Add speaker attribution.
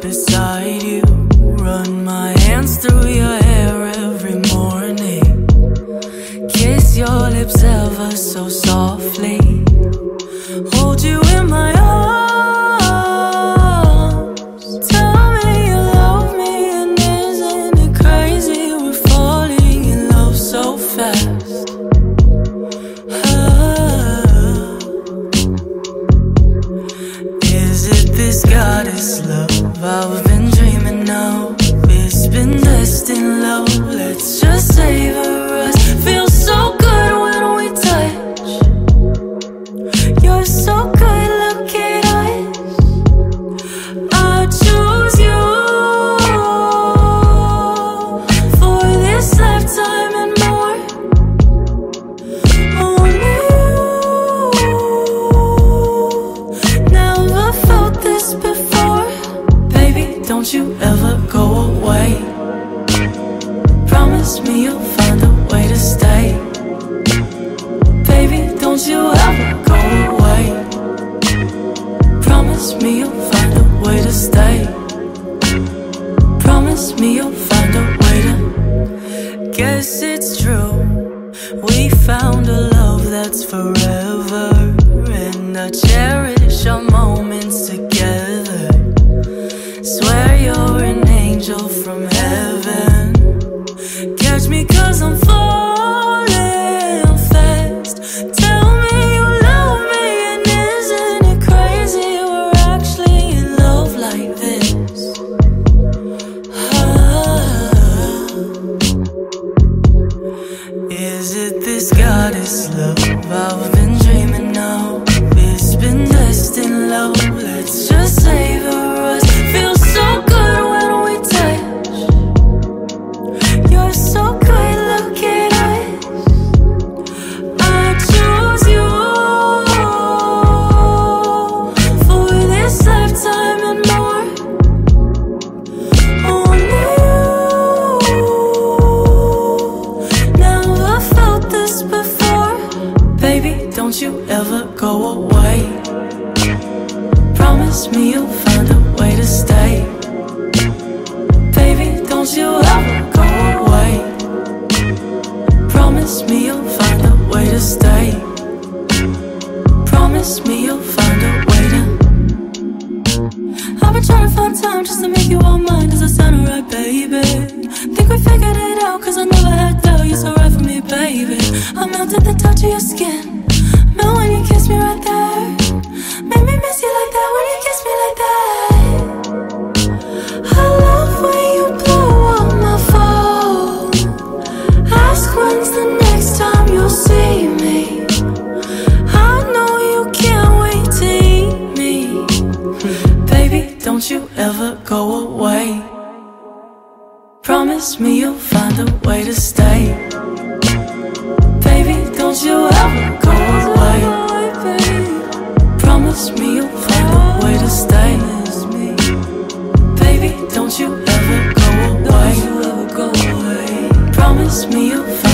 Speaker 1: beside you. Run my hands through your hair every morning. Kiss your lips ever so softly. Hold you in my don't you ever go away. Promise me you'll find a way to stay. Baby, don't you ever go away. Promise me you'll find a way to stay. Promise me you'll find a way to. Guess it's true. We found a love that's forever, and I cherish our moments together. You're an angel from heaven. Catch me cause I'm falling fast. Tell me you love me, and isn't it crazy? We're actually in love like this. Ah. Is it this goddess love I've time just to make you all mine. Does it sound alright, baby? Don't you ever go away. Promise me you'll find a way to stay. Baby, don't you ever go away. Promise me you'll find a way to stay. Baby, don't you ever go away. Promise me you'll find